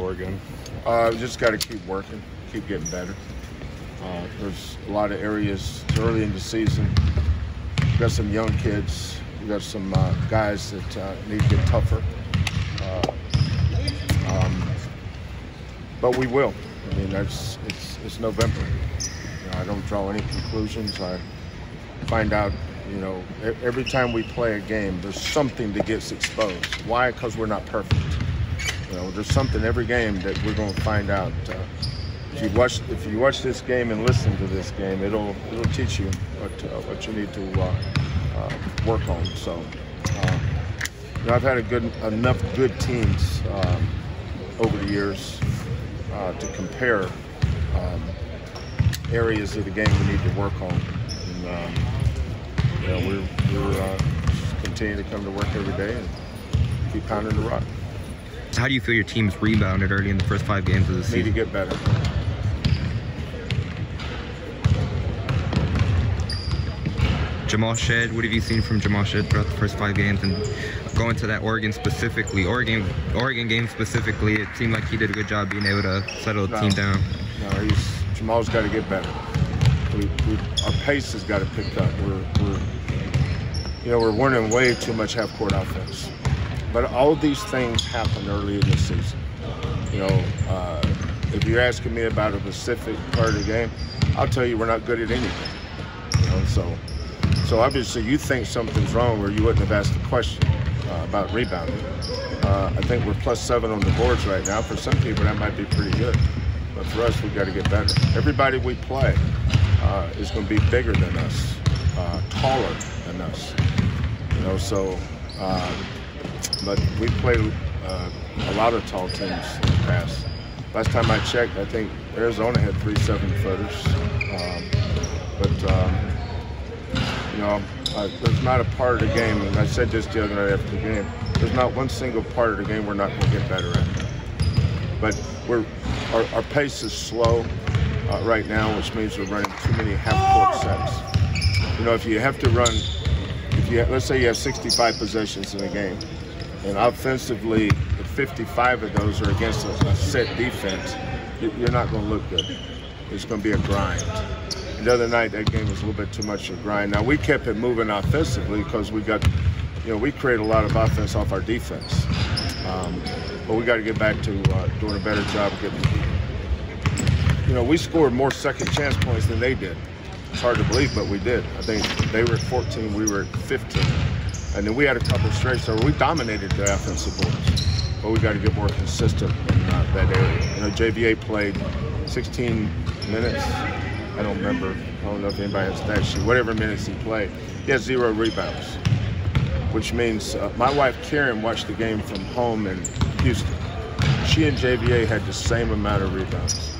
Oregon? Uh, just got to keep working, keep getting better. Uh, there's a lot of areas early in the season. We got some young kids. We got some uh, guys that uh, need to get tougher. Uh, um, but we will. I mean, that's it's it's November. You know, I don't draw any conclusions. I find out. You know, every time we play a game, there's something that gets exposed. Why? Because we're not perfect. You know, there's something every game that we're going to find out. Uh, if you watch, if you watch this game and listen to this game, it'll it'll teach you what uh, what you need to uh, uh, work on. So, uh, you know, I've had a good enough good teams um, over the years uh, to compare um, areas of the game we need to work on. And, um, you know, we're we're uh, continue to come to work every day and keep pounding the rock. How do you feel your team's rebounded early in the first five games of the season? Need to get better. Jamal Shead, what have you seen from Jamal Shead throughout the first five games? And going to that Oregon specifically, Oregon Oregon game specifically, it seemed like he did a good job being able to settle the No. team down. No, he's Jamal's got to get better. We, we, our pace has got to pick up. We're, we're, you know, we're winning way too much half-court offense. But all these things happen early in the season. You know, uh, if you're asking me about a specific part of the game, I'll tell you we're not good at anything. You know, so, so obviously you think something's wrong, or you wouldn't have asked the question uh, about rebounding. Uh, I think we're plus seven on the boards right now. For some people, that might be pretty good. But for us, we've got to get better. Everybody we play uh, is going to be bigger than us, uh, taller than us. You know, so. But we played uh, a lot of tall teams in the past. Last time I checked, I think Arizona had three seven footers. Um, but um, you know, there's not a part of the game, and I said this the other night after the game. There's not one single part of the game we're not going to get better at. But we're our, our pace is slow uh, right now, which means we're running too many half-court sets. You know, if you have to run, you let's say you have 65 possessions in a game, and offensively, 55 of those are against a, a set defense, you- you're not going to look good. It's going to be a grind. The other night, that game was a little bit too much of a grind. Now, we kept it moving offensively because we got, you know, we create a lot of offense off our defense. Um, but we got to get back to uh, doing a better job of getting, you know, we scored more second chance points than they did. It's hard to believe, but we did. I think they were at 14, we were at 15. And then we had a couple of straights where we dominated the offensive boards. But we got to get more consistent in uh, that area. You know, JVA played 16 minutes. I don't remember. I don't know if anybody has that. Whatever minutes he played, he had zero rebounds, which means uh, my wife Karen watched the game from home in Houston. She and JVA had the same amount of rebounds.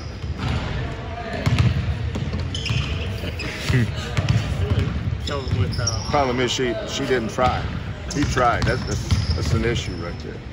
Uh, Problem is she she didn't try. He tried. That's that's, that's an issue right there.